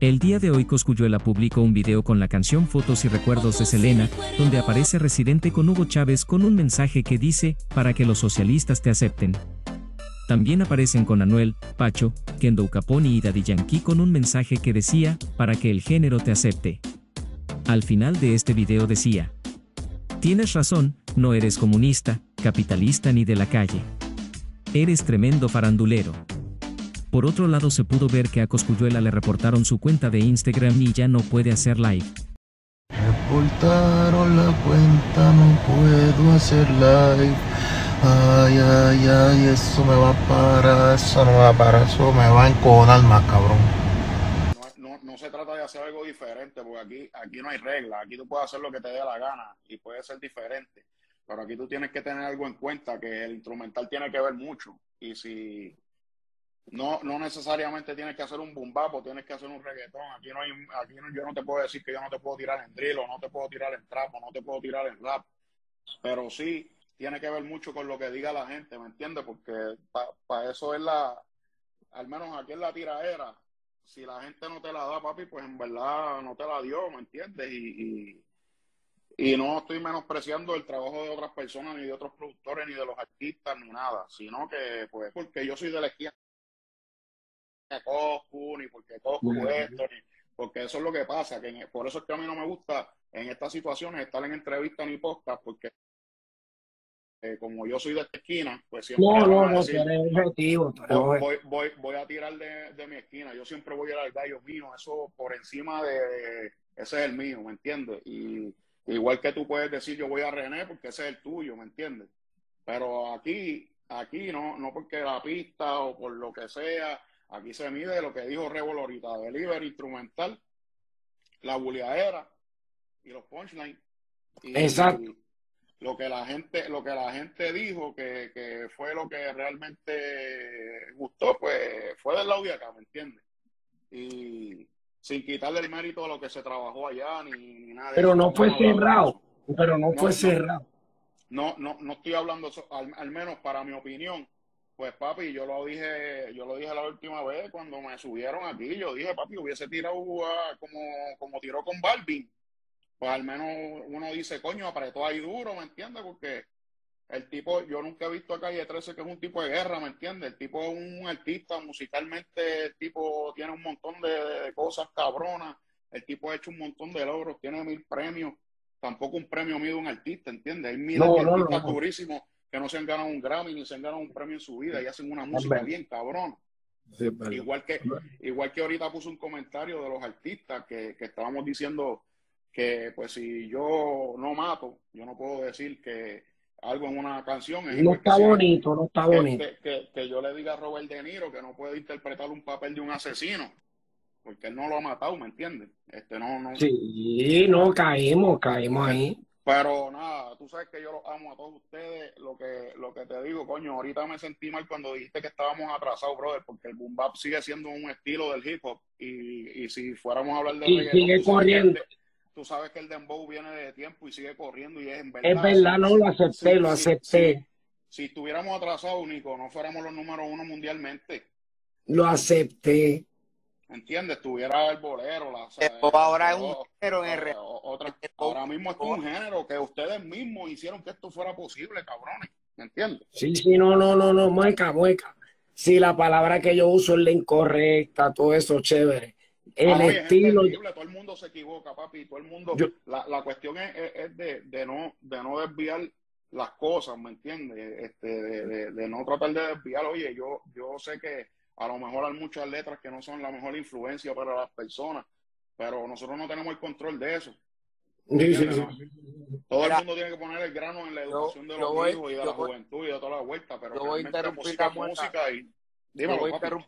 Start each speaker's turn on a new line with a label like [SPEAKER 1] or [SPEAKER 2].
[SPEAKER 1] El día de hoy Coscuyuela publicó un video con la canción Fotos y Recuerdos de Selena, donde aparece Residente con Hugo Chávez con un mensaje que dice, para que los socialistas te acepten. También aparecen con Anuel, Pacho, Kendo Caponi y Daddy Yankee con un mensaje que decía, para que el género te acepte. Al final de este video decía, Tienes razón, no eres comunista, capitalista ni de la calle. Eres tremendo farandulero. Por otro lado se pudo ver que a Coscuyuela le reportaron su cuenta de Instagram y ya no puede hacer live.
[SPEAKER 2] Reportaron la cuenta, no puedo hacer live. Ay, ay, ay, eso me va a parar, eso no me va a parar, eso me va a enconar más, cabrón.
[SPEAKER 3] No, no, no se trata de hacer algo diferente, porque aquí, aquí no hay reglas, aquí tú puedes hacer lo que te dé la gana y puede ser diferente. Pero aquí tú tienes que tener algo en cuenta, que el instrumental tiene que ver mucho. Y si no, no necesariamente tienes que hacer un boom bap o tienes que hacer un reggaetón. Aquí no hay, aquí no, yo no te puedo decir que yo no te puedo tirar en drill o no te puedo tirar en trap o no te puedo tirar en rap. Pero sí tiene que ver mucho con lo que diga la gente, ¿me entiendes? Porque para eso es la, al menos aquí en la tiraera, si la gente no te la da, papi, pues en verdad no te la dio, ¿me entiendes? Y, y, y no estoy menospreciando el trabajo de otras personas, ni de otros productores, ni de los artistas, ni nada, sino que, pues, porque yo soy de la esquina Coscu, ni porque Coscu esto, ni porque eso es lo que pasa, que por eso es que a mí no me gusta en estas situaciones estar en entrevistas ni podcast, porque eh, como yo soy de esta esquina, pues siempre
[SPEAKER 4] No,
[SPEAKER 3] me
[SPEAKER 4] no,
[SPEAKER 3] van a
[SPEAKER 4] no,
[SPEAKER 3] decir,
[SPEAKER 4] tú eres objetivo. tú eres
[SPEAKER 3] voy,
[SPEAKER 4] objetivo.
[SPEAKER 3] voy, voy, voy a tirar de, de mi esquina, yo siempre voy a ir al gallo mío, eso por encima de, ese es el mío, ¿me entiendes? Y igual que tú puedes decir yo voy a René porque ese es el tuyo, ¿me entiendes? Pero aquí, aquí no, no porque la pista o por lo que sea, aquí se mide lo que dijo Revol ahorita, delivery instrumental, la buleadera y los punchlines. Y
[SPEAKER 4] Exacto.
[SPEAKER 3] Lo que la gente, lo que la gente dijo que, que fue lo que realmente gustó, pues fue del lado de acá, ¿me entiendes? Y sin quitarle el mérito a lo que se trabajó allá ni, ni nada
[SPEAKER 4] Pero no fue cerrado. Pero no
[SPEAKER 3] No,
[SPEAKER 4] fue
[SPEAKER 3] no.
[SPEAKER 4] cerrado.
[SPEAKER 3] No, no, no estoy hablando, al, al menos para mi opinión, pues papi, yo lo dije, yo lo dije la última vez cuando me subieron aquí, yo dije, papi, hubiese tirado a- como, como tiró con Balvin. Pues al menos uno dice, coño, apretó ahí duro, ¿me entiendes? Porque el tipo, yo nunca he visto a Calle 13 que es un tipo de guerra, ¿me entiendes? El tipo es un artista, musicalmente el tipo tiene un montón de, de cosas cabronas, el tipo ha hecho un montón de logros, tiene mil premios, tampoco un premio mide un artista, ¿entiendes? Hay miles
[SPEAKER 4] No, no,
[SPEAKER 3] artistas
[SPEAKER 4] no.
[SPEAKER 3] durísimos que no se han ganado un Grammy ni se han ganado un premio en su vida y hacen una música bien.
[SPEAKER 4] Sí, pero-
[SPEAKER 3] Igual que, igual que ahorita puso un comentario de los artistas que, que estábamos diciendo que pues si yo no mato, yo no puedo decir que algo en una canción es
[SPEAKER 4] No está bonito, no está bonito.
[SPEAKER 3] que- que- que yo le diga a Robert De Niro que no puede interpretar un papel de un asesino, porque él no lo ha matado, ¿me entiendes? Este no, no.
[SPEAKER 4] Sí, no, caímos, caímos ahí.
[SPEAKER 3] Pero nada, tú sabes que yo los amo a todos ustedes. Lo que, lo que te digo, coño, ahorita me sentí mal cuando dijiste que estábamos atrasados, brother, porque el boom bap sigue siendo un estilo del hip hop. Y, y si fuéramos a hablar de
[SPEAKER 4] Y
[SPEAKER 3] reggaetón,
[SPEAKER 4] sigue
[SPEAKER 3] tú sabes que el
[SPEAKER 4] corriendo.
[SPEAKER 3] de- tú sabes que el dembow viene de tiempo y sigue corriendo y es en verdad.
[SPEAKER 4] Es verdad, no lo acepté, lo acepté.
[SPEAKER 3] si- si estuviéramos atrasados, Nico, no fuéramos los número uno mundialmente.
[SPEAKER 4] Lo acepté.
[SPEAKER 3] ¿Entiendes? Tuviera el bolero, la,
[SPEAKER 5] ahora es un género en
[SPEAKER 3] otra- ahora mismo es un género que ustedes mismos hicieron que esto fuera posible, cabrones. ¿Me entiendes?
[SPEAKER 4] Sí, sí, no, no, no, no, mueca, mueca. Sí, la palabra que yo uso es la incorrecta, todo eso chévere. El
[SPEAKER 3] Ah, es
[SPEAKER 4] estilo,
[SPEAKER 3] entendible, todo el mundo se equivoca, papi, todo el mundo.
[SPEAKER 4] Yo-
[SPEAKER 3] la, la cuestión es, es- es de, de no, de no desviar las cosas, ¿me entiendes? Este, de, de- de no tratar de desviar. Oye, yo, yo sé que a lo mejor hay muchas letras que no son la mejor influencia para las personas, pero nosotros no tenemos el control de eso.
[SPEAKER 4] sí, sí.
[SPEAKER 3] Todo
[SPEAKER 5] Mira,
[SPEAKER 3] el mundo tiene que poner el grano en la
[SPEAKER 5] yo-
[SPEAKER 3] educación de
[SPEAKER 5] yo
[SPEAKER 3] los
[SPEAKER 5] voy-
[SPEAKER 3] hijos y de
[SPEAKER 5] yo
[SPEAKER 3] la
[SPEAKER 5] voy-
[SPEAKER 3] juventud y de toda la vuelta, pero
[SPEAKER 5] yo voy a
[SPEAKER 3] realmente
[SPEAKER 5] interrumpir
[SPEAKER 3] música
[SPEAKER 5] la
[SPEAKER 3] música y
[SPEAKER 5] Yo
[SPEAKER 3] dímelo,
[SPEAKER 5] voy a interrumpir